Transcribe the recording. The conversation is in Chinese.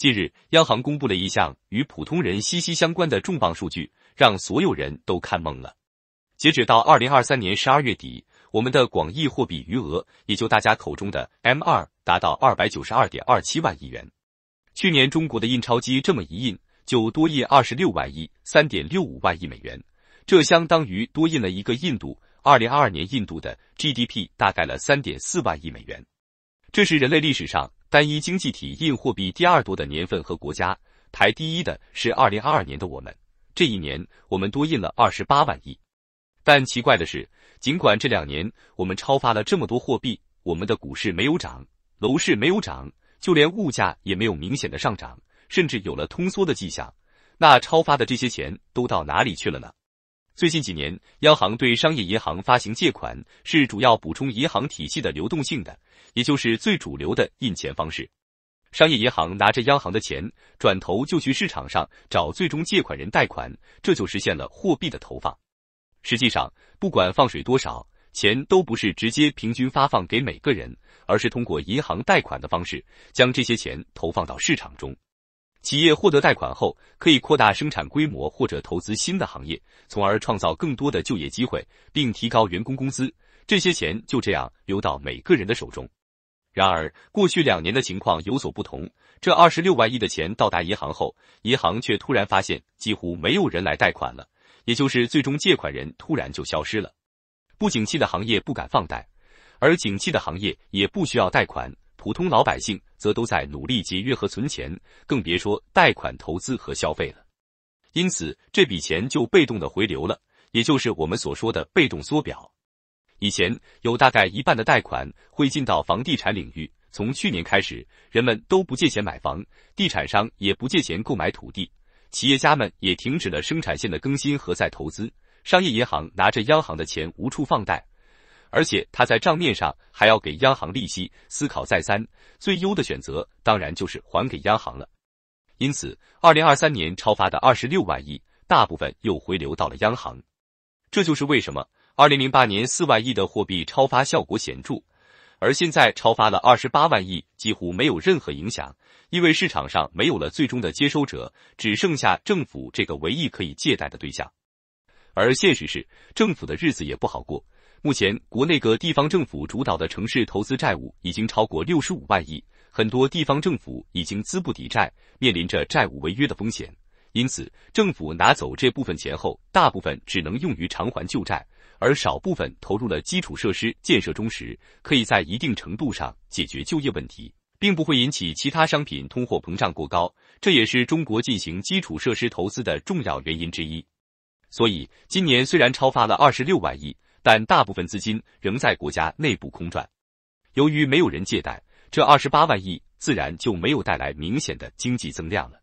近日，央行公布了一项与普通人息息相关的重磅数据，让所有人都看懵了。截止到二零二三年十二月底，我们的广义货币余额，也就大家口中的 M 二，达到二百九十二点二七万亿元。去年中国的印钞机这么一印，就多印二十六万亿，三点六五万亿美元，这相当于多印了一个印度。二零二二年印度的 GDP 大概了三点四万亿美元，这是人类历史上。单一经济体印货币第二多的年份和国家，排第一的是二零二二年的我们。这一年我们多印了二十八万亿。但奇怪的是，尽管这两年我们超发了这么多货币，我们的股市没有涨，楼市没有涨，就连物价也没有明显的上涨，甚至有了通缩的迹象。那超发的这些钱都到哪里去了呢？最近几年，央行对商业银行发行借款是主要补充银行体系的流动性的，也就是最主流的印钱方式。商业银行拿着央行的钱，转头就去市场上找最终借款人贷款，这就实现了货币的投放。实际上，不管放水多少，钱都不是直接平均发放给每个人，而是通过银行贷款的方式，将这些钱投放到市场中。企业获得贷款后，可以扩大生产规模或者投资新的行业，从而创造更多的就业机会，并提高员工工资。这些钱就这样流到每个人的手中。然而，过去两年的情况有所不同。这二十六万亿的钱到达银行后，银行却突然发现几乎没有人来贷款了，也就是最终借款人突然就消失了。不景气的行业不敢放贷，而景气的行业也不需要贷款。普通老百姓则都在努力节约和存钱，更别说贷款投资和消费了。因此，这笔钱就被动的回流了，也就是我们所说的被动缩表。以前有大概一半的贷款会进到房地产领域，从去年开始，人们都不借钱买房，地产商也不借钱购买土地，企业家们也停止了生产线的更新和再投资，商业银行拿着央行的钱无处放贷。而且他在账面上还要给央行利息，思考再三，最优的选择当然就是还给央行了。因此，二零二三年超发的二十六万亿，大部分又回流到了央行。这就是为什么二零零八年四万亿的货币超发效果显著，而现在超发了二十八万亿几乎没有任何影响，因为市场上没有了最终的接收者，只剩下政府这个唯一可以借贷的对象。而现实是，政府的日子也不好过。目前，国内各地方政府主导的城市投资债务已经超过六十五万亿，很多地方政府已经资不抵债，面临着债务违约的风险。因此，政府拿走这部分钱后，大部分只能用于偿还旧债，而少部分投入了基础设施建设中时，可以在一定程度上解决就业问题，并不会引起其他商品通货膨胀过高。这也是中国进行基础设施投资的重要原因之一。所以，今年虽然超发了二十六万亿。但大部分资金仍在国家内部空转，由于没有人借贷，这二十八万亿自然就没有带来明显的经济增量了。